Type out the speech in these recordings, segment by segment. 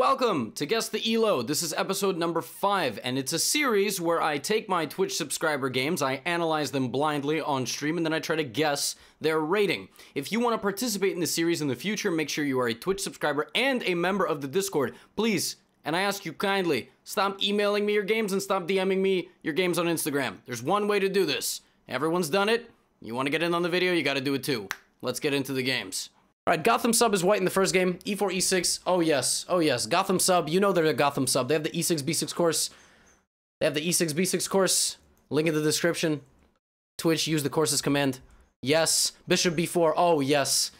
Welcome to Guess the Elo. This is episode number five, and it's a series where I take my Twitch subscriber games, I analyze them blindly on stream, and then I try to guess their rating. If you want to participate in the series in the future, make sure you are a Twitch subscriber and a member of the Discord. Please, and I ask you kindly, stop emailing me your games and stop DMing me your games on Instagram. There's one way to do this. Everyone's done it. You want to get in on the video, you got to do it too. Let's get into the games. All right, Gotham sub is white in the first game. E4, E6. Oh, yes. Oh, yes. Gotham sub. You know they're a Gotham sub. They have the E6, B6 course. They have the E6, B6 course. Link in the description. Twitch, use the courses command. Yes. Bishop B4. Oh, yes.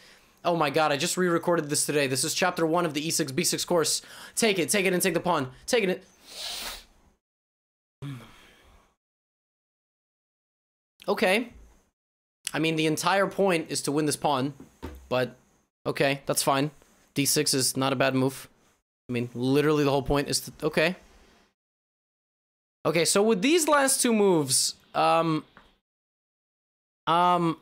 Oh my god, I just re-recorded this today. This is chapter 1 of the E6, B6 course. Take it, take it, and take the pawn. Taking it. Okay. I mean, the entire point is to win this pawn, but okay, that's fine. D6 is not a bad move. I mean, literally the whole point is to... Okay. Okay, so with these last two moves, um... Um...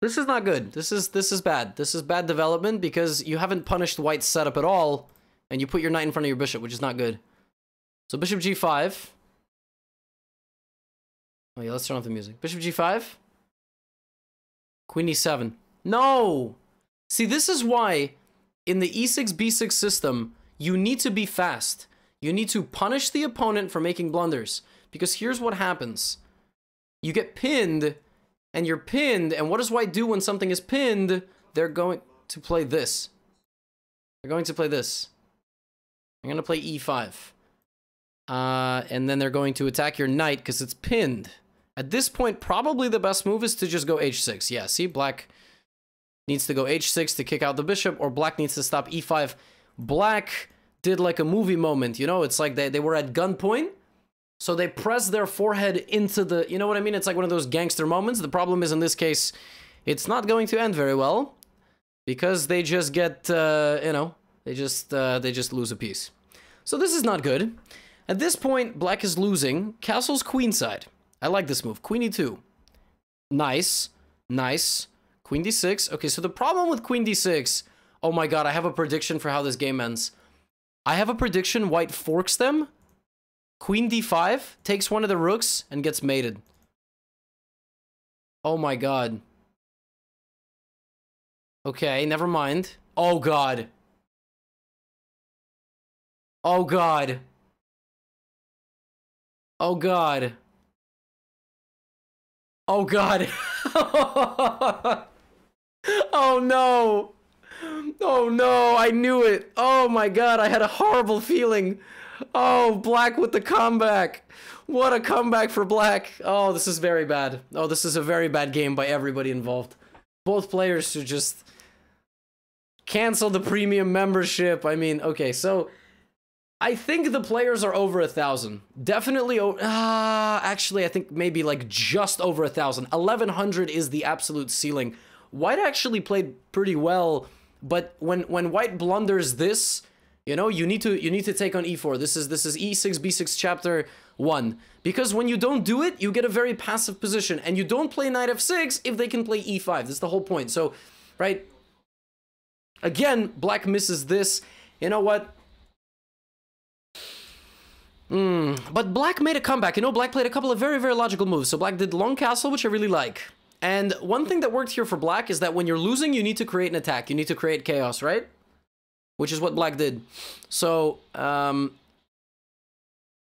This is not good. This is this is bad. This is bad development because you haven't punished white's setup at all, and you put your knight in front of your bishop, which is not good. So bishop g5. Oh yeah, let's turn off the music. Bishop g5. Queen e7. No! See, this is why in the e6 b6 system, you need to be fast. You need to punish the opponent for making blunders. Because here's what happens. You get pinned, and you're pinned, and what does white do when something is pinned? They're going to play this. They're going to play this. I'm going to play e5. Uh, and then they're going to attack your knight because it's pinned. At this point, probably the best move is to just go h6. Yeah, see, black needs to go h6 to kick out the bishop, or black needs to stop e5. Black did like a movie moment, you know? It's like they, they were at gunpoint, so they press their forehead into the... You know what I mean? It's like one of those gangster moments. The problem is, in this case, it's not going to end very well, because they just get, uh, you know, they just, uh, they just lose a piece. So this is not good. At this point, black is losing. Castle's queenside. I like this move. Queen e2. Nice. Nice. Queen d6. Okay, so the problem with queen d6... Oh my god, I have a prediction for how this game ends. I have a prediction white forks them. Queen d5 takes one of the rooks and gets mated. Oh my god. Okay, never mind. Oh god. Oh god. Oh god. Oh god. oh no. Oh no, I knew it. Oh my god, I had a horrible feeling. Oh, black with the comeback. What a comeback for black. Oh, this is very bad. Oh, this is a very bad game by everybody involved. Both players should just cancel the premium membership. I mean, okay, so I think the players are over a thousand. Definitely, ah, uh, actually, I think maybe like just over a thousand. Eleven hundred is the absolute ceiling. White actually played pretty well, but when when White blunders this, you know, you need to you need to take on e4. This is this is e6 b6 chapter one because when you don't do it, you get a very passive position, and you don't play knight f6 if they can play e5. That's the whole point. So, right. Again, Black misses this. You know what? Mm, but Black made a comeback. You know, Black played a couple of very, very logical moves. So Black did Long Castle, which I really like. And one thing that worked here for Black is that when you're losing, you need to create an attack. You need to create chaos, right? Which is what Black did. So, um...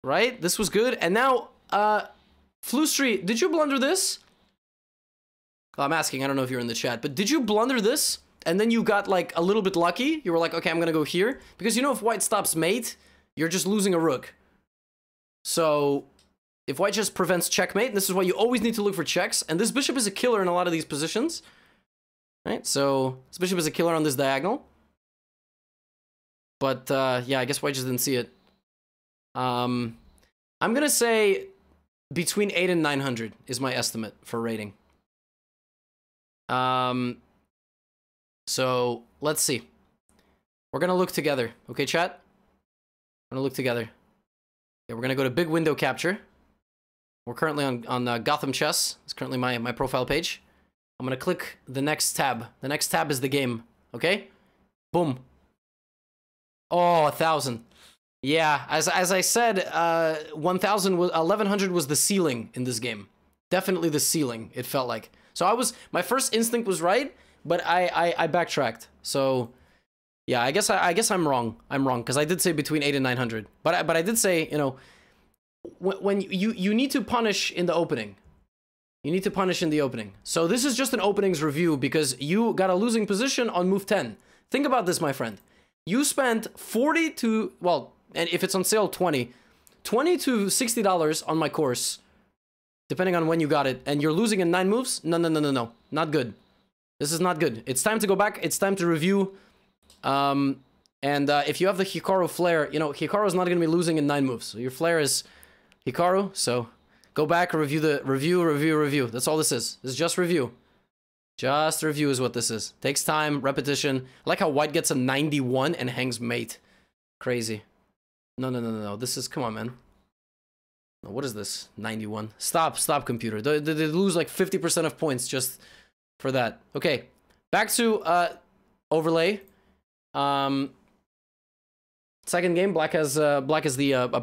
Right? This was good. And now, uh... Flustri, did you blunder this? I'm asking, I don't know if you're in the chat, but did you blunder this? And then you got, like, a little bit lucky? You were like, okay, I'm gonna go here? Because you know if white stops mate, you're just losing a rook. So if white just prevents checkmate, this is why you always need to look for checks. And this bishop is a killer in a lot of these positions. Right, so this bishop is a killer on this diagonal. But uh, yeah, I guess white just didn't see it. Um, I'm gonna say between 8 and 900 is my estimate for rating. Um, so let's see. We're gonna look together, okay, chat? We're gonna look together. Okay, we're gonna go to big window capture. We're currently on, on uh, Gotham Chess. It's currently my, my profile page. I'm gonna click the next tab. The next tab is the game, okay? Boom. Oh, a thousand. Yeah, as as I said, uh, one thousand was eleven hundred was the ceiling in this game. Definitely the ceiling. It felt like. So I was my first instinct was right, but I I, I backtracked. So yeah, I guess I, I guess I'm wrong. I'm wrong because I did say between eight and nine hundred. But I, but I did say you know when, when you you need to punish in the opening. You need to punish in the opening. So this is just an openings review because you got a losing position on move 10. Think about this, my friend. You spent 40 to, well, and if it's on sale, 20. 20 to $60 on my course, depending on when you got it, and you're losing in nine moves? No, no, no, no, no. Not good. This is not good. It's time to go back. It's time to review. Um, and uh, if you have the Hikaru Flare, you know, Hikaru is not going to be losing in nine moves. So your Flare is Hikaru, so Go back, review the review, review, review. That's all this is. This is just review. Just review is what this is. Takes time, repetition. I like how White gets a 91 and hangs mate. Crazy. No, no, no, no, no. This is, come on, man. What is this? 91. Stop, stop, computer. They, they, they lose like 50% of points just for that. Okay, back to uh, overlay. Um, second game, Black has uh, Black has the uh,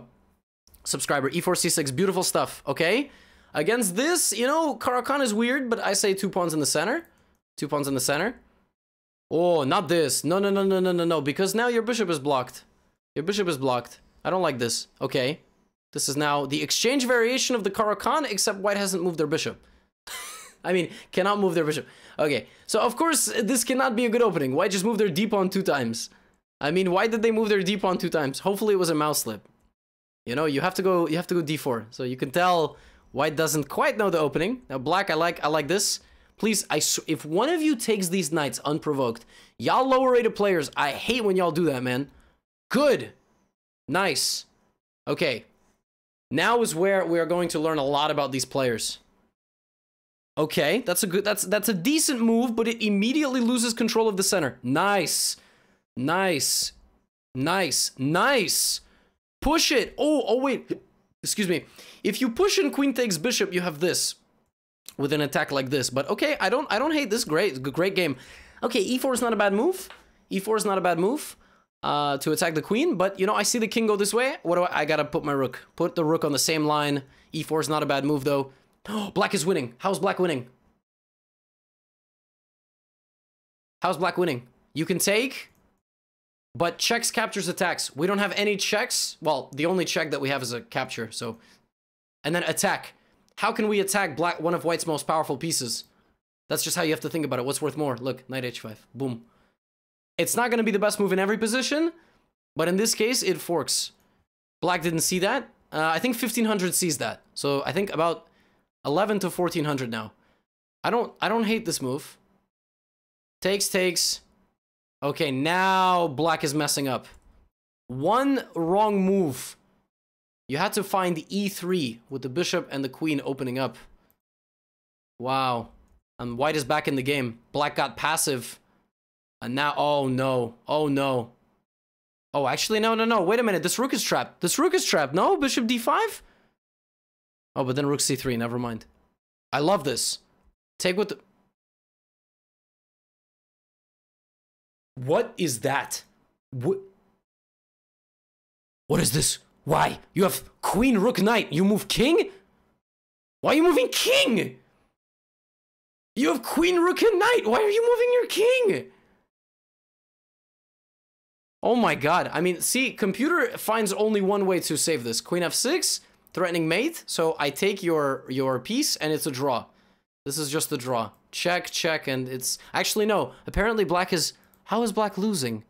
subscriber. E4C6, beautiful stuff, okay? Against this, you know, Caro-Kann is weird, but I say two pawns in the center. Two pawns in the center. Oh, not this. No, no, no, no, no, no, no, because now your bishop is blocked. Your bishop is blocked. I don't like this. Okay. This is now the exchange variation of the Caro-Kann, except white hasn't moved their bishop. I mean, cannot move their bishop. Okay, so of course, this cannot be a good opening. White just moved their d pawn two times. I mean, why did they move their d pawn two times? Hopefully it was a mouse slip. You know, you have to go. You have to go d4. So you can tell white doesn't quite know the opening. Now black, I like. I like this. Please, I if one of you takes these knights unprovoked, y'all lower rated players. I hate when y'all do that, man. Good, nice. Okay, now is where we are going to learn a lot about these players. Okay, that's a good. That's that's a decent move, but it immediately loses control of the center. Nice, nice, nice, nice. Push it. Oh, oh wait. Excuse me. If you push in queen takes bishop, you have this with an attack like this. But okay, I don't I don't hate this. Great, great game. Okay, e4 is not a bad move. e4 is not a bad move uh, to attack the queen. But you know, I see the king go this way. What do I? I gotta put my rook. Put the rook on the same line. e4 is not a bad move though. Oh, black is winning. How's black winning? How's black winning? You can take. But checks captures attacks. We don't have any checks. Well, the only check that we have is a capture, so. And then attack. How can we attack black one of white's most powerful pieces? That's just how you have to think about it. What's worth more? Look, knight h5. Boom. It's not going to be the best move in every position, but in this case, it forks. Black didn't see that. Uh, I think 1500 sees that. So I think about 11 to 1400 now. I don't I don't hate this move. Takes, takes. Okay, now black is messing up. One wrong move. You had to find the e3 with the bishop and the queen opening up. Wow. And white is back in the game. Black got passive. And now, oh no. Oh no. Oh, actually, no, no, no. Wait a minute. This rook is trapped. This rook is trapped. No, bishop d5? Oh, but then rook c3. Never mind. I love this. Take with... the... What is that? What? What is this? Why? You have queen, rook, knight. You move king? Why are you moving king? You have queen, rook, and knight. Why are you moving your king? Oh my god. I mean, see, computer finds only one way to save this. Queen f6, threatening mate. So I take your, your piece and it's a draw. This is just a draw. Check, check, and it's... Actually, no. Apparently black is how is black losing?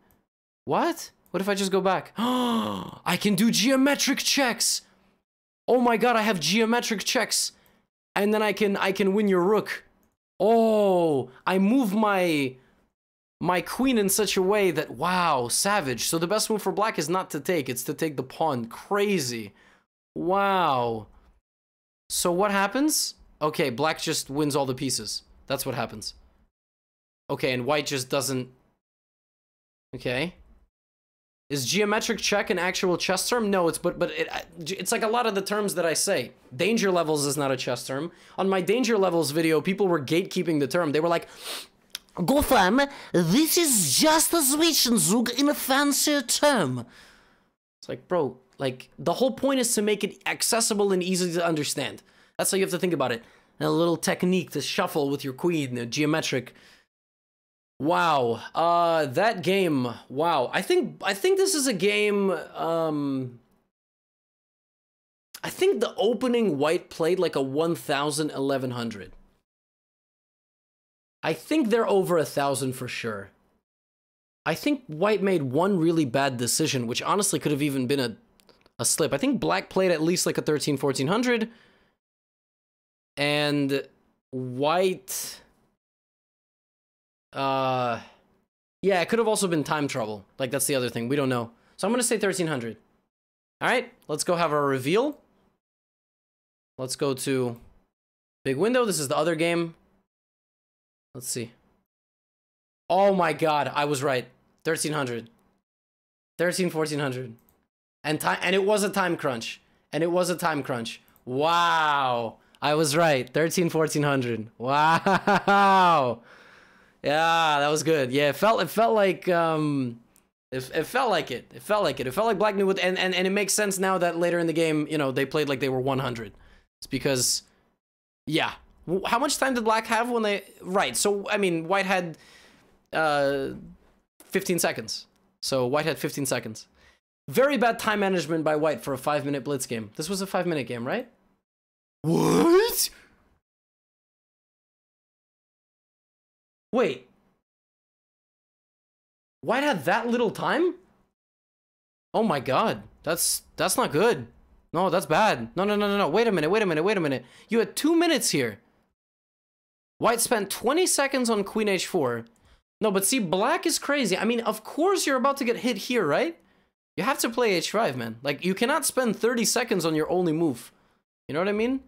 What? What if I just go back? I can do geometric checks. Oh my god, I have geometric checks. And then I can I can win your rook. Oh, I move my my queen in such a way that wow, savage. So the best move for black is not to take, it's to take the pawn. Crazy. Wow. So what happens? Okay, black just wins all the pieces. That's what happens. Okay, and white just doesn't Okay. Is geometric check an actual chess term? No, it's but but it, it's like a lot of the terms that I say. Danger levels is not a chess term. On my danger levels video, people were gatekeeping the term. They were like, Gotham, this is just a zwischenzug in a fancier term. It's like, bro, like the whole point is to make it accessible and easy to understand. That's how you have to think about it. And a little technique to shuffle with your queen, geometric. Wow, uh, that game. Wow, I think I think this is a game. Um, I think the opening white played like a 1,000, 1100. I think they're over a thousand for sure. I think white made one really bad decision, which honestly could have even been a, a slip. I think black played at least like a 13, 1400. And white... Uh... Yeah, it could have also been time trouble. Like, that's the other thing. We don't know. So I'm going to say 1300. All right, let's go have our reveal. Let's go to big window. This is the other game. Let's see. Oh my god, I was right. 1300. 13 1400. And time and it was a time crunch. And it was a time crunch. Wow. I was right. 13 1400. Wow. Yeah, that was good. Yeah, it felt it felt like um it, it felt like it. It felt like it. It felt like Black knew what and, and and it makes sense now that later in the game, you know, they played like they were 100. It's because yeah, how much time did Black have when they... Right, so, I mean, White had uh, 15 seconds. So White had 15 seconds. Very bad time management by White for a five-minute blitz game. This was a five-minute game, right? What? Wait. White had that little time? Oh my god. That's that's not good. No, that's bad. No, no, no, no, no. Wait a minute, wait a minute, wait a minute. You had two minutes here. White spent 20 seconds on queen h4. No, but see, black is crazy. I mean, of course you're about to get hit here, right? You have to play h5, man. Like, you cannot spend 30 seconds on your only move. You know what I mean?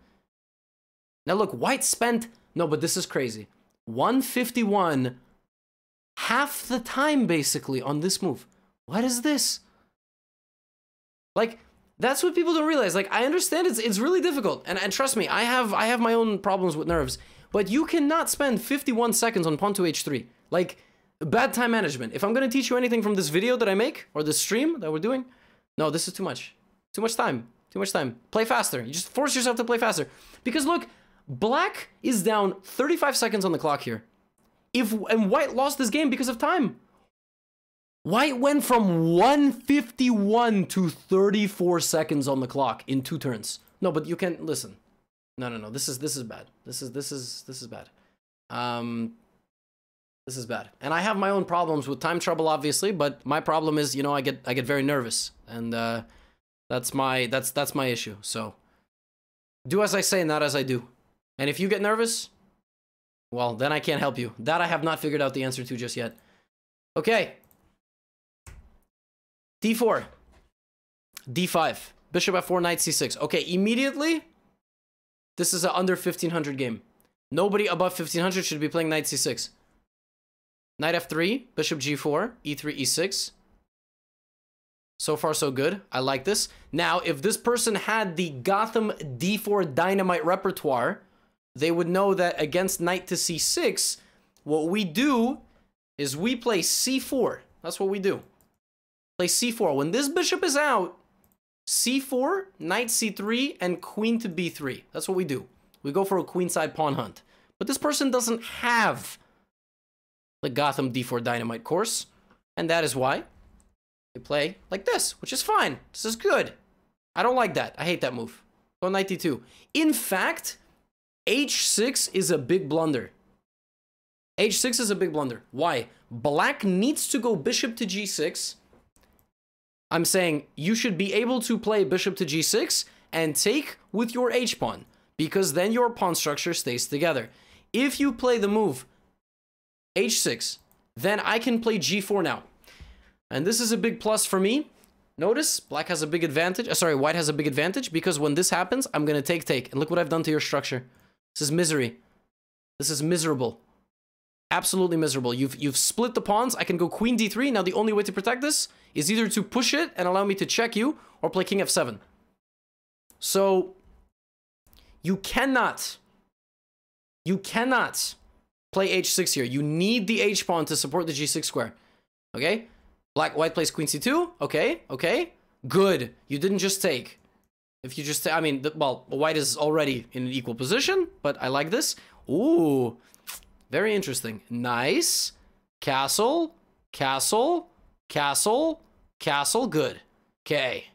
Now look, white spent... No, but this is crazy. 151 half the time, basically, on this move. What is this? Like, that's what people don't realize. Like, I understand it's it's really difficult. And, and trust me, I have I have my own problems with nerves. But you cannot spend 51 seconds on pawn to h3. Like, bad time management. If I'm gonna teach you anything from this video that I make, or this stream that we're doing, no, this is too much. Too much time. Too much time. Play faster. You just force yourself to play faster. Because look, black is down 35 seconds on the clock here. If And white lost this game because of time. White went from 151 to 34 seconds on the clock in two turns. No, but you can listen. No, no, no. This is this is bad. This is this is this is bad. Um, this is bad. And I have my own problems with time trouble, obviously. But my problem is, you know, I get I get very nervous, and uh, that's my that's that's my issue. So do as I say, not as I do. And if you get nervous, well, then I can't help you. That I have not figured out the answer to just yet. Okay. D4. D5. Bishop f4, knight c6. Okay, immediately this is an under 1500 game. Nobody above 1500 should be playing knight c6. Knight f3, bishop g4, e3, e6. So far, so good. I like this. Now, if this person had the Gotham d4 dynamite repertoire, they would know that against knight to c6, what we do is we play c4. That's what we do. Play c4. When this bishop is out, c4, knight c3, and queen to b3. That's what we do. We go for a queenside pawn hunt. But this person doesn't have the Gotham d4 dynamite course, and that is why they play like this, which is fine. This is good. I don't like that. I hate that move. Go knight d2. In fact, h6 is a big blunder. h6 is a big blunder. Why? Black needs to go bishop to g6 I'm saying you should be able to play bishop to g6 and take with your h-pawn, because then your pawn structure stays together. If you play the move h6, then I can play g4 now. And this is a big plus for me. Notice, black has a big advantage. Uh, sorry, white has a big advantage, because when this happens, I'm going to take, take. And look what I've done to your structure. This is misery. This is miserable. Absolutely miserable. You've, you've split the pawns. I can go queen d3. Now the only way to protect this is either to push it and allow me to check you or play king f7. So you cannot, you cannot play h6 here. You need the h pawn to support the g6 square. Okay? Black, white plays queen c2. Okay, okay. Good. You didn't just take. If you just, say I mean, the, well, white is already in an equal position, but I like this. Ooh, very interesting. Nice. Castle, castle, castle, castle. Good. Okay.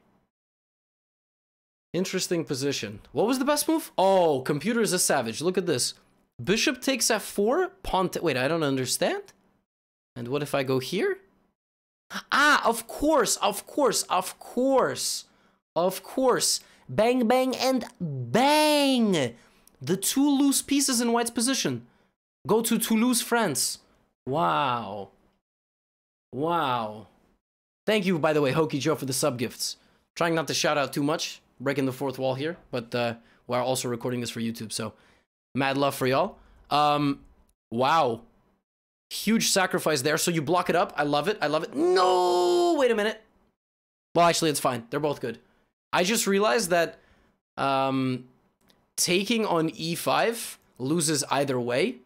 Interesting position. What was the best move? Oh, computer is a savage. Look at this. Bishop takes f4, pawn... Wait, I don't understand. And what if I go here? Ah, of course, of course, of course. Of course. Bang, bang, and bang! The two loose pieces in white's position. Go to Toulouse, France. Wow. Wow. Thank you, by the way, Hokey Joe, for the sub gifts. Trying not to shout out too much, breaking the fourth wall here, but uh, we're also recording this for YouTube, so mad love for y'all. Um, wow. Huge sacrifice there, so you block it up. I love it. I love it. No! Wait a minute. Well, actually, it's fine. They're both good. I just realized that um, taking on e5 loses either way.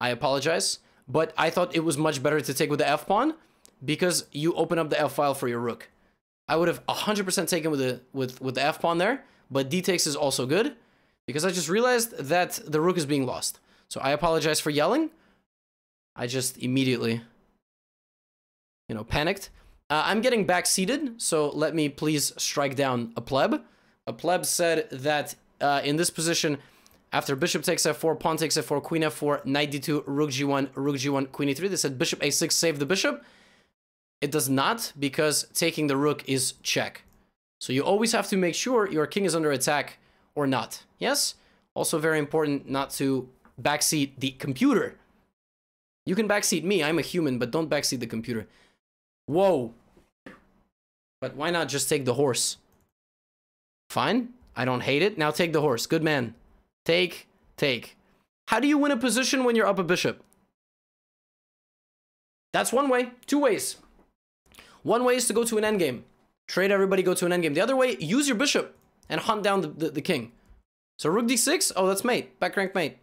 I apologize. But I thought it was much better to take with the f pawn because you open up the f file for your rook. I would have 100% taken with the with with the f pawn there, but d takes is also good because I just realized that the rook is being lost. So I apologize for yelling. I just immediately, you know, panicked. Uh, I'm getting back seated, so let me please strike down a pleb. A pleb said that uh, in this position, after bishop takes f4, pawn takes f4, queen f4, knight d2, rook g1, rook g1, queen e3, they said bishop a6, save the bishop. It does not, because taking the rook is check. So you always have to make sure your king is under attack or not. Yes? Also very important not to backseat the computer. You can backseat me, I'm a human, but don't backseat the computer. Whoa. But why not just take the horse? Fine, I don't hate it. Now take the horse. Good man. Take, take. How do you win a position when you're up a bishop? That's one way. Two ways. One way is to go to an endgame. Trade everybody, go to an endgame. The other way, use your bishop and hunt down the, the, the king. So rook d6, oh, that's mate. Back rank mate.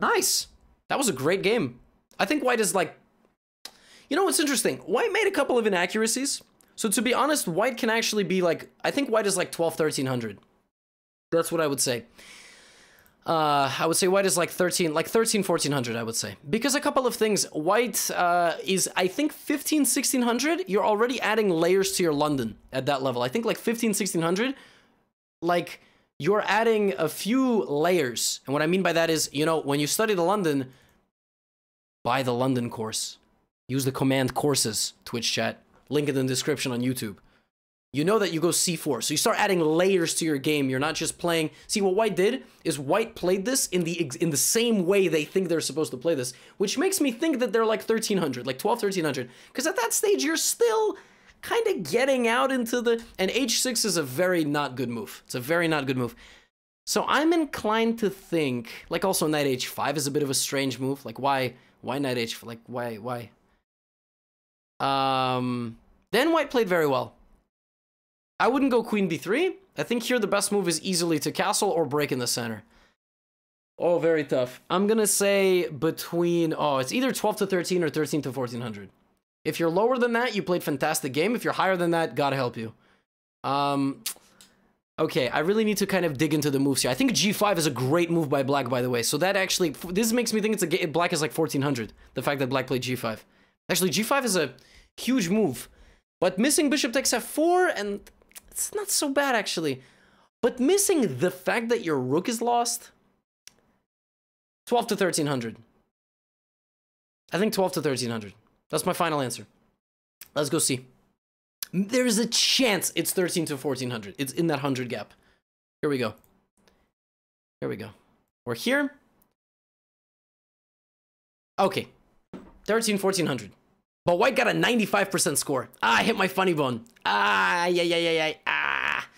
Nice. That was a great game. I think white is like... You know what's interesting? White made a couple of inaccuracies. So to be honest, white can actually be like... I think white is like 12, 1300. That's what I would say. Uh, I would say white is like 13, like 13, 1400, I would say. Because a couple of things, white uh, is, I think 15, 1600, you're already adding layers to your London at that level. I think like 15, 1600, like you're adding a few layers. And what I mean by that is, you know, when you study the London, buy the London course. Use the command courses, Twitch chat. Link in the description on YouTube you know that you go c4. So you start adding layers to your game. You're not just playing. See what White did is White played this in the in the same way they think they're supposed to play this, which makes me think that they're like 1300, like 12 1300 because at that stage you're still kind of getting out into the and h6 is a very not good move. It's a very not good move. So I'm inclined to think like also knight h5 is a bit of a strange move. Like why why knight h like why why um then white played very well. I wouldn't go queen b3. I think here the best move is easily to castle or break in the center. Oh, very tough. I'm gonna say between, oh, it's either 12 to 13 or 13 to 1400. If you're lower than that, you played fantastic game. If you're higher than that, God help you. Um, okay, I really need to kind of dig into the moves here. I think g5 is a great move by black, by the way. So that actually, this makes me think it's a black is like 1400. The fact that black played g5. Actually, g5 is a huge move. But missing bishop takes f4 and it's not so bad actually. But missing the fact that your rook is lost, 12 to 1300. I think 12 to 1300. That's my final answer. Let's go see. There's a chance it's 13 to 1400. It's in that 100 gap. Here we go. Here we go. We're here. Okay. 13, 1400. But White got a 95% score. Ah, I hit my funny bone. Ah, yeah, yeah, yeah, yeah. Ah,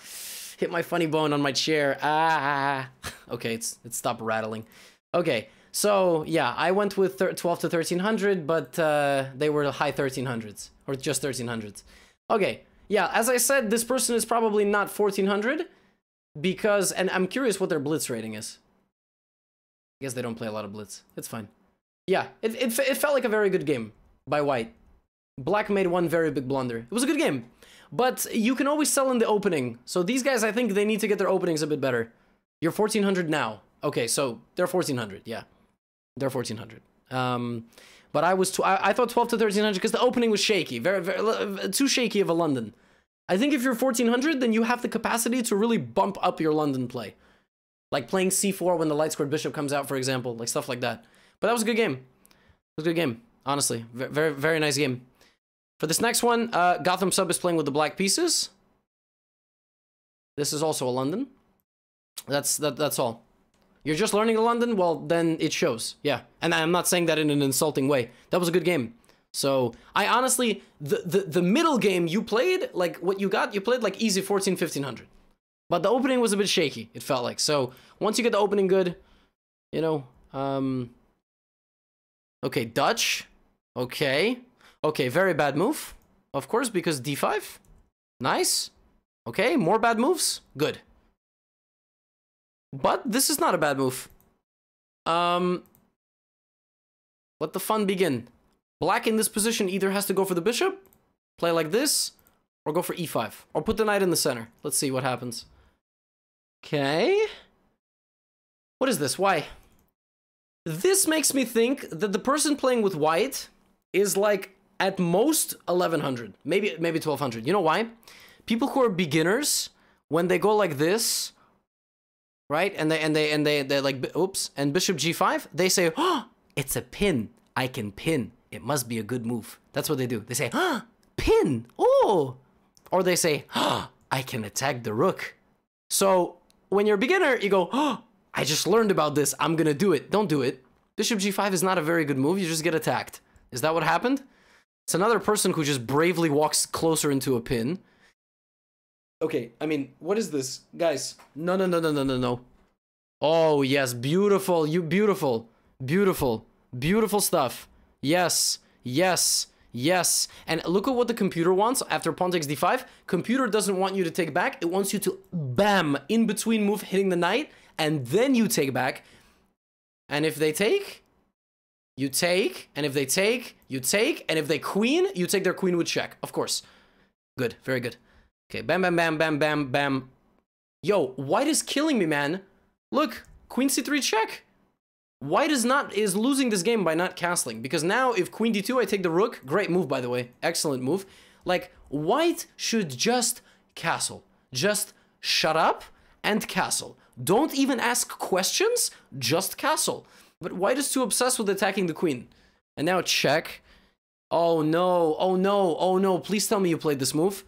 hit my funny bone on my chair. Ah. Okay, it's it stopped rattling. Okay, so yeah, I went with 12 to 1300, but uh, they were high 1300s or just 1300s. Okay, yeah, as I said, this person is probably not 1400 because, and I'm curious what their blitz rating is. I guess they don't play a lot of blitz. It's fine. Yeah, it, it, it felt like a very good game by White. Black made one very big blunder. It was a good game. But you can always sell in the opening. So these guys, I think they need to get their openings a bit better. You're 1400 now. Okay, so they're 1400. Yeah, they're 1400. Um, but I was, I, I thought 12 to 1300 because the opening was shaky, very, very, too shaky of a London. I think if you're 1400, then you have the capacity to really bump up your London play. Like playing c4 when the light squared bishop comes out, for example, like stuff like that. But that was a good game. It was a good game, honestly. Very, very, nice game. For this next one, uh, Gotham Sub is playing with the black pieces. This is also a London. That's that. That's all. You're just learning a London? Well, then it shows. Yeah. And I'm not saying that in an insulting way. That was a good game. So I honestly, the, the, the middle game you played, like what you got, you played like easy 14, 1500. But the opening was a bit shaky, it felt like. So once you get the opening good, you know, um, okay, Dutch. Okay. Okay, very bad move. Of course, because d5. Nice. Okay, more bad moves. Good. But this is not a bad move. Um, let the fun begin. Black in this position either has to go for the bishop, play like this, or go for e5. Or put the knight in the center. Let's see what happens. Okay. What is this? Why? This makes me think that the person playing with white is like at most 1100, maybe maybe 1200. You know why? People who are beginners, when they go like this, right? And they and they and they they like oops, and bishop g5, they say, "Oh, it's a pin. I can pin. It must be a good move." That's what they do. They say, "Ah, pin. Oh." Or they say, "Ah, I can attack the rook." So, when you're a beginner, you go, "Oh, I just learned about this. I'm to do it." Don't do it. Bishop g5 is not a very good move. You just get attacked. Is that what happened? It's another person who just bravely walks closer into a pin. Okay, I mean, what is this? Guys, no, no, no, no, no, no, no. Oh, yes, beautiful, you beautiful, beautiful, beautiful stuff. Yes, yes, yes. And look at what the computer wants after pawn takes d5. Computer doesn't want you to take back. It wants you to, bam, in between move, hitting the knight, and then you take back. And if they take, you take, and if they take, you take, and if they queen, you take their queen with check, of course. Good, very good. Okay, bam, bam, bam, bam, bam, bam. Yo, white is killing me, man. Look, queen c3 check. White is not is losing this game by not castling because now if queen d2 I take the rook, great move by the way, excellent move. Like white should just castle, just shut up and castle. Don't even ask questions, just castle. But white is too obsessed with attacking the queen. And now check. Oh no, oh no, oh no, please tell me you played this move.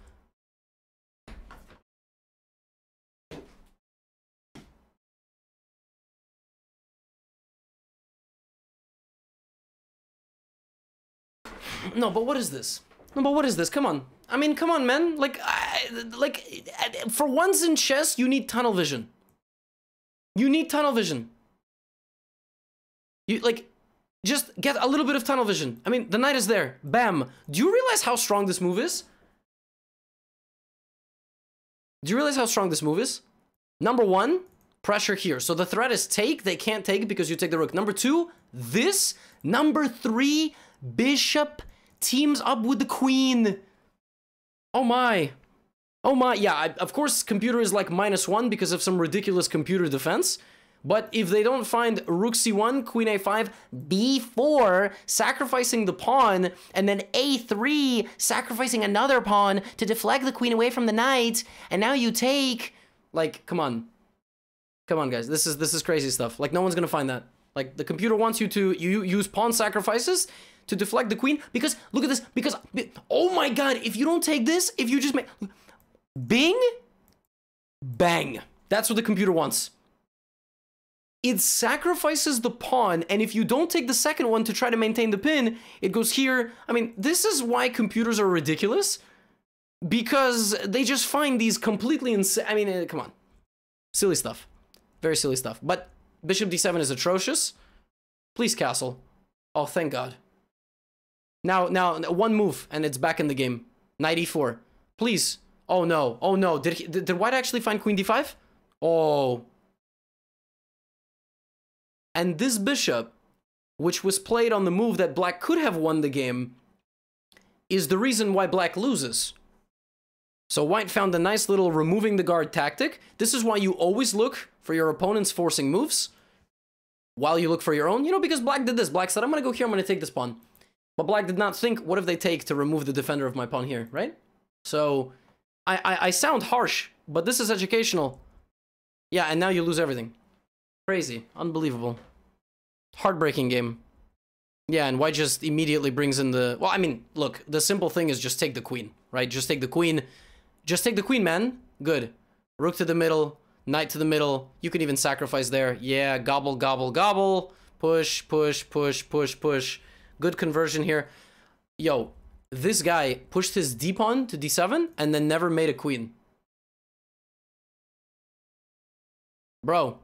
No, but what is this? No, but what is this? Come on. I mean, come on, man. Like, I, like, for once in chess, you need tunnel vision. You need tunnel vision. You, like, just get a little bit of tunnel vision. I mean, the knight is there. Bam. Do you realize how strong this move is? Do you realize how strong this move is? Number one, pressure here. So the threat is take. They can't take it because you take the rook. Number two, this. Number three, bishop teams up with the queen. Oh my. Oh my, yeah, I, of course computer is like minus one because of some ridiculous computer defense. But if they don't find rook c1, queen a5, b4, sacrificing the pawn, and then a3, sacrificing another pawn to deflect the queen away from the knight, and now you take... Like, come on. Come on, guys. This is this is crazy stuff. Like, no one's gonna find that. Like, the computer wants you to you use pawn sacrifices to deflect the queen because look at this because oh my god if you don't take this if you just make bing? Bang. That's what the computer wants. It sacrifices the pawn and if you don't take the second one to try to maintain the pin it goes here. I mean this is why computers are ridiculous because they just find these completely insane i mean uh, come on. Silly stuff. Very silly stuff. But bishop d7 is atrocious. Please castle. Oh thank god. Now, now, one move, and it's back in the game. Knight e4. Please. Oh, no. Oh, no. Did, he, did, did White actually find queen d5? Oh. And this bishop, which was played on the move that black could have won the game, is the reason why black loses. So white found a nice little removing the guard tactic. This is why you always look for your opponent's forcing moves while you look for your own. You know, because black did this. Black said, I'm going to go here, I'm going to take this pawn. But black did not think, what if they take to remove the defender of my pawn here, right? So I, I, I sound harsh, but this is educational. Yeah, and now you lose everything. Crazy. Unbelievable. Heartbreaking game. Yeah, and white just immediately brings in the... Well, I mean, look, the simple thing is just take the queen, right? Just take the queen. Just take the queen, man. Good. Rook to the middle, knight to the middle. You can even sacrifice there. Yeah, gobble, gobble, gobble. Push, push, push, push, push. Good conversion here. Yo, this guy pushed his d pawn to d7 and then never made a queen. Bro.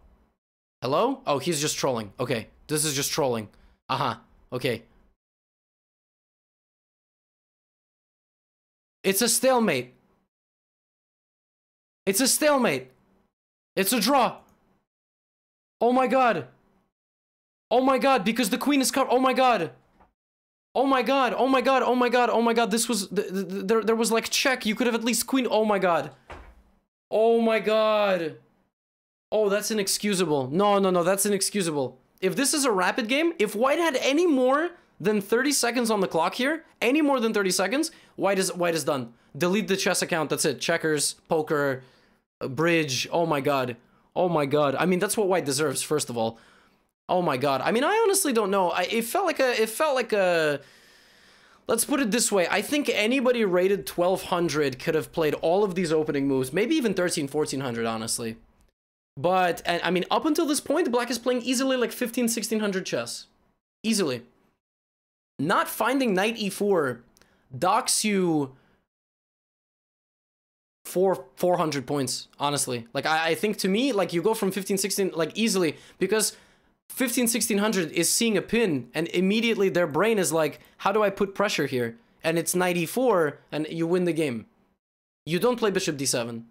Hello? Oh, he's just trolling. Okay, this is just trolling. Uh-huh. Okay. It's a stalemate. It's a stalemate. It's a draw. Oh my god. Oh my god, because the queen is covered. Oh my god. Oh my god. Oh my god. Oh my god. Oh my god. This was th th there there was like check. You could have at least queen. Oh my god. Oh my god. Oh, that's inexcusable. No, no, no, that's inexcusable. If this is a rapid game, if white had any more than 30 seconds on the clock here, any more than 30 seconds, white is white is done. Delete the chess account. That's it. Checkers, poker, uh, bridge. Oh my god. Oh my god. I mean, that's what white deserves first of all. Oh my god. I mean, I honestly don't know. I, it felt like a it felt like a Let's put it this way. I think anybody rated 1200 could have played all of these opening moves, maybe even 13 1400 honestly. But, and, I mean, up until this point, Black is playing easily like 15, 1600 chess. Easily. Not finding knight e4 docks you four 400 points, honestly. Like, I, I think to me, like, you go from 15, 16, like, easily, because 15, 1600 is seeing a pin, and immediately their brain is like, how do I put pressure here? And it's 94 and you win the game. You don't play bishop d7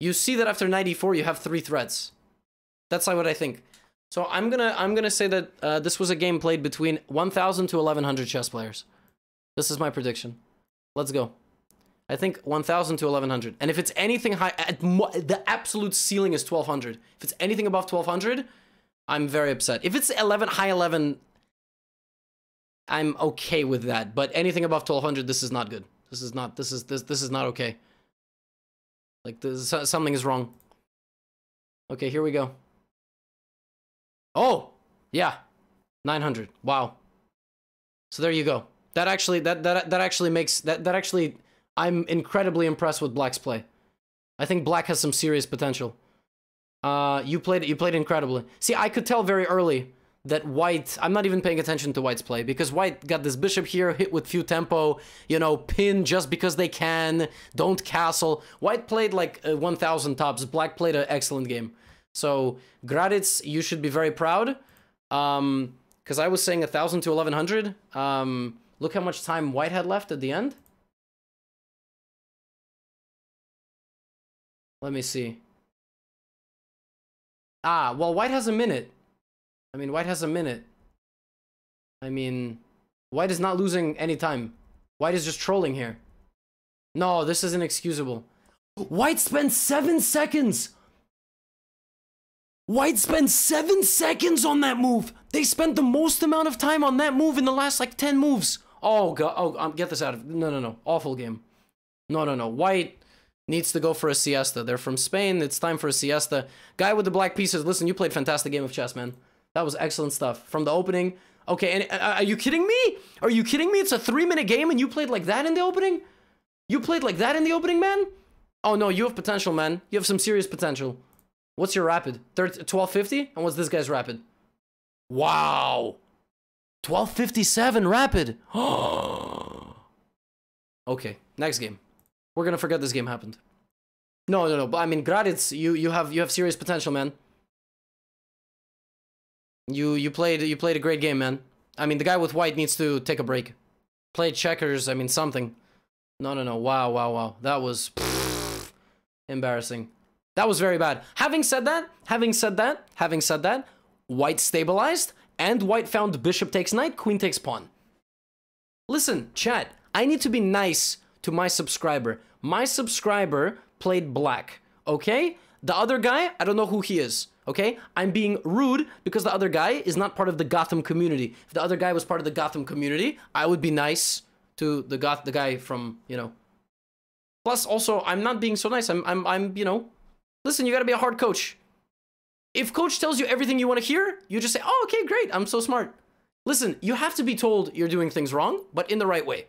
you see that after 94 you have three threats. That's like what I think. So I'm gonna I'm gonna say that uh, this was a game played between 1,000 to 1,100 chess players. This is my prediction. Let's go. I think 1,000 to 1,100. And if it's anything high, the absolute ceiling is 1,200. If it's anything above 1,200, I'm very upset. If it's 11 high 11, I'm okay with that. But anything above 1,200, this is not good. This is not. This is this this is not okay. Like, this, something is wrong. Okay, here we go. Oh! Yeah. 900. Wow. So there you go. That actually, that, that, that actually makes, that, that actually, I'm incredibly impressed with Black's play. I think Black has some serious potential. Uh, you played, you played incredibly. See, I could tell very early that White, I'm not even paying attention to White's play because White got this bishop here, hit with few tempo, you know, pin just because they can, don't castle. White played like 1,000 tops, Black played an excellent game. So, Graditz, you should be very proud. Um, because I was saying 1,000 to 1,100. Um, look how much time White had left at the end. Let me see. Ah, well, White has a minute. I mean, White has a minute. I mean, White is not losing any time. White is just trolling here. No, this is inexcusable. White spent seven seconds. White spent seven seconds on that move. They spent the most amount of time on that move in the last like 10 moves. Oh, God. Oh, um, get this out of... No, no, no. Awful game. No, no, no. White needs to go for a siesta. They're from Spain. It's time for a siesta. Guy with the black pieces. Listen, you played fantastic game of chess, man. That was excellent stuff from the opening. Okay, and uh, are you kidding me? Are you kidding me? It's a three minute game and you played like that in the opening? You played like that in the opening, man? Oh no, you have potential, man. You have some serious potential. What's your rapid? 1250? And what's this guy's rapid? Wow. 1257 rapid. okay, next game. We're gonna forget this game happened. No, no, no. But I mean, Graditz, you you have you have serious potential, man. You you played you played a great game, man. I mean, the guy with white needs to take a break. Play checkers. I mean, something. No, no, no. Wow, wow, wow. That was embarrassing. That was very bad. Having said that, having said that, having said that, white stabilized, and white found bishop takes knight, queen takes pawn. Listen, chat, I need to be nice to my subscriber. My subscriber played black, okay? The other guy, I don't know who he is, okay? I'm being rude because the other guy is not part of the Gotham community. If the other guy was part of the Gotham community, I would be nice to the goth the guy from, you know. Plus also, I'm not being so nice. I'm I'm I'm, you know, listen, you got to be a hard coach. If coach tells you everything you want to hear, you just say, "Oh, okay, great. I'm so smart." Listen, you have to be told you're doing things wrong, but in the right way.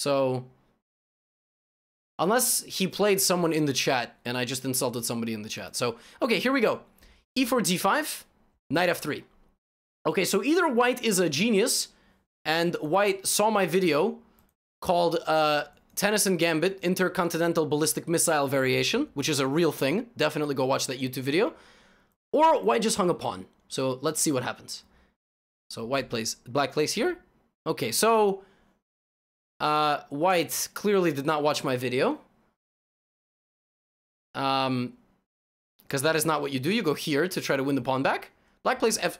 So, unless he played someone in the chat and I just insulted somebody in the chat. So, okay, here we go. e4, d5, knight f3. Okay, so either white is a genius and white saw my video called uh, Tennison Gambit Intercontinental Ballistic Missile Variation, which is a real thing. Definitely go watch that YouTube video. Or white just hung a pawn. So let's see what happens. So white plays, black plays here. Okay, so uh, white clearly did not watch my video. Um, because that is not what you do. You go here to try to win the pawn back. Black plays F.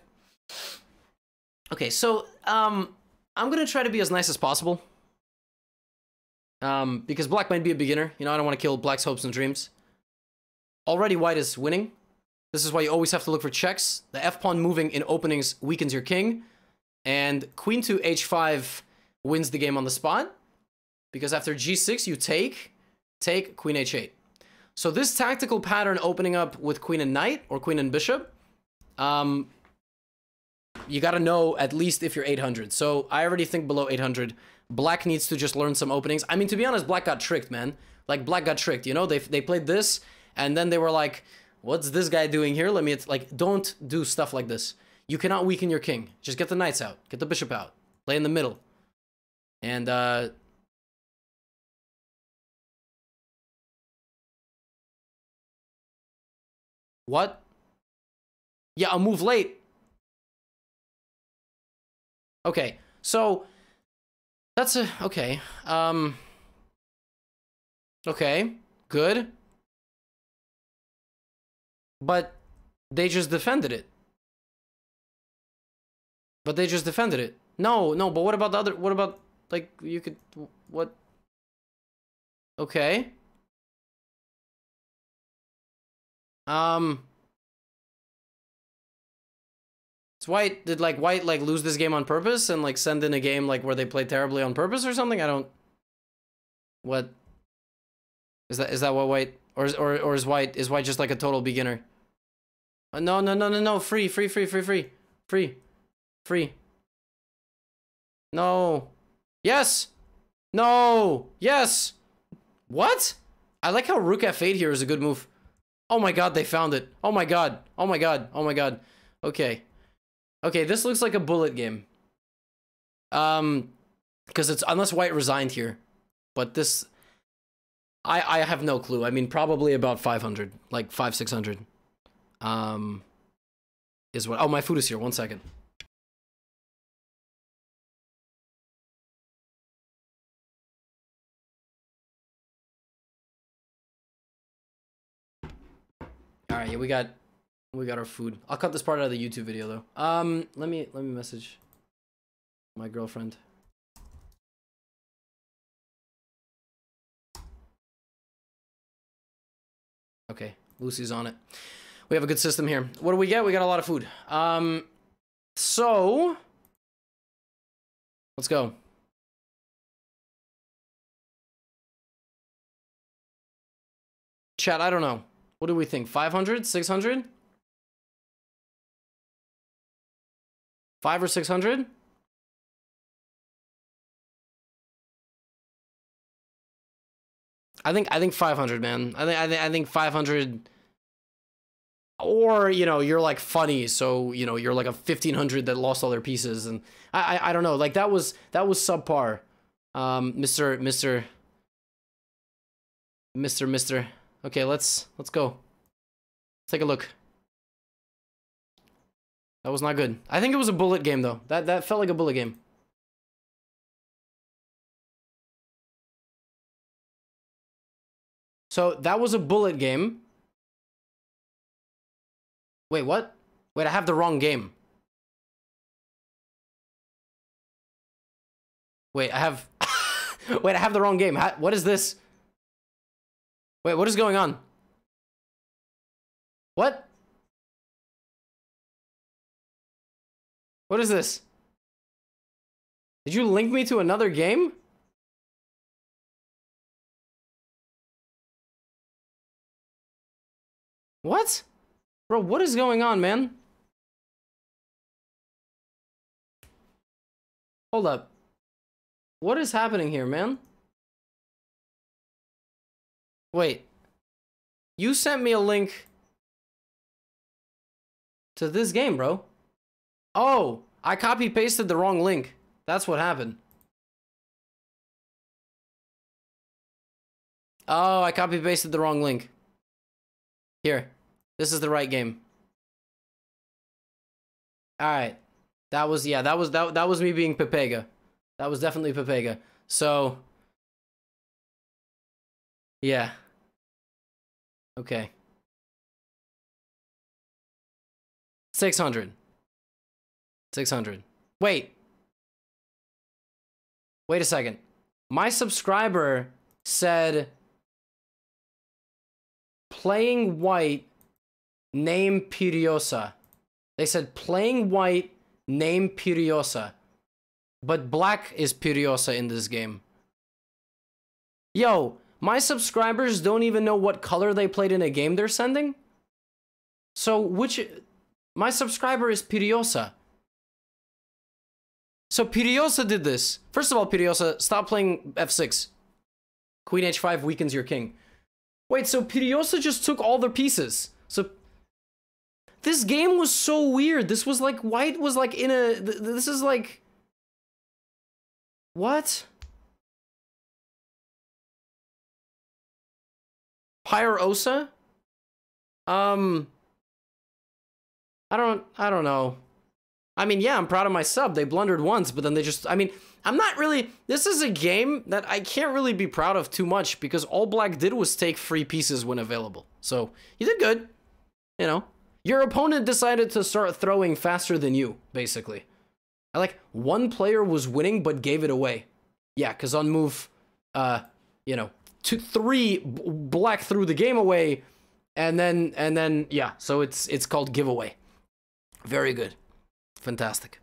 Okay, so um, I'm gonna try to be as nice as possible. Um, because black might be a beginner. You know, I don't want to kill black's hopes and dreams. Already white is winning. This is why you always have to look for checks. The f-pawn moving in openings weakens your king. And queen to h5 wins the game on the spot. Because after g6, you take, take, queen h8. So this tactical pattern opening up with queen and knight, or queen and bishop, um, you gotta know at least if you're 800. So I already think below 800. Black needs to just learn some openings. I mean, to be honest, Black got tricked, man. Like, Black got tricked, you know? They, they played this, and then they were like, what's this guy doing here? Let me, it's like, don't do stuff like this. You cannot weaken your king. Just get the knights out. Get the bishop out. Play in the middle. And, uh... What? Yeah, I'll move late. Okay, so... That's a... Okay, um... Okay, good. But they just defended it. But they just defended it. No, no, but what about the other, what about, like, you could, what? Okay. Um. It's White, did, like, White, like, lose this game on purpose and, like, send in a game, like, where they played terribly on purpose or something? I don't, what? Is that, is that what White, or is, or, or is White, is White just, like, a total beginner? Uh, no, no, no, no, no, free, free, free, free, free, free. Free. No. Yes. No. Yes. What? I like how Rook F8 here is a good move. Oh my god, they found it. Oh my god. Oh my god. Oh my god. Okay. Okay, this looks like a bullet game. Um, because it's, unless White resigned here. But this, I, I have no clue. I mean, probably about 500. Like, 5, 600. Um, is what, oh, my food is here. One second. Yeah, we got we got our food. I'll cut this part out of the YouTube video though. Um, let me let me message my girlfriend. Okay, Lucy's on it. We have a good system here. What do we get? We got a lot of food. Um, so let's go. Chat, I don't know. What do we think? 500? 600? 5 or 600? I think I think 500, man. I think I think I think 500 or you know you're like funny so you know you're like a 1500 that lost all their pieces and I, I i don't know like that was that was subpar um mr mr mr mr Okay, let's let's go. Let's take a look. That was not good. I think it was a bullet game though. That that felt like a bullet game. So that was a bullet game. Wait, what? Wait, I have the wrong game. Wait, I have... Wait, I have the wrong game. What is this? Wait, what is going on? What? What is this? Did you link me to another game? What? Bro, what is going on, man? Hold up. What is happening here, man? Wait. You sent me a link to this game, bro. Oh, I copy pasted the wrong link. That's what happened. Oh, I copy pasted the wrong link. Here. This is the right game. All right. That was yeah, that was that that was me being Pepega. That was definitely Pepega. So yeah. Okay. 600. 600. Wait. Wait a second. My subscriber said playing white name Piriosa. They said playing white name Piriosa. But black is Piriosa in this game. Yo, my subscribers don't even know what color they played in a game they're sending? So which my subscriber is Piriosa. So Piriosa did this. First of all, Piriosa, stop playing f6. Queen h5 weakens your king. Wait, so Piriosa just took all the pieces. So this game was so weird. This was like white was like in a this is like what? Pyrosa? Um I don't I don't know. I mean, yeah, I'm proud of my sub. They blundered once, but then they just I mean, I'm not really this is a game that I can't really be proud of too much because all black did was take free pieces when available. So, you did good. You know, your opponent decided to start throwing faster than you, basically. I like one player was winning but gave it away. Yeah, cuz on move uh, you know, two three black threw the game away and then and then yeah, so it's it's called giveaway. Very good. Fantastic.